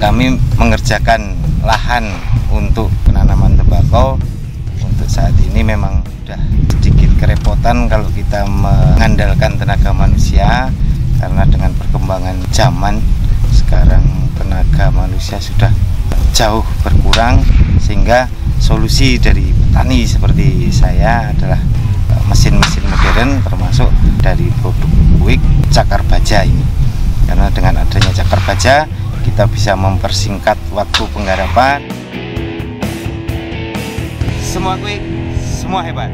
kami mengerjakan lahan untuk penanaman tembakau. Untuk saat ini memang sudah sedikit kerepotan kalau kita mengandalkan tenaga manusia karena dengan perkembangan zaman sekarang tenaga manusia sudah jauh berkurang sehingga solusi dari petani seperti saya adalah e, mesin-mesin modern termasuk dari produk buik cakar baja ini. Karena dengan adanya cakar baja kita bisa mempersingkat waktu penggarapan. Semua quick semua hebat